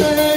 say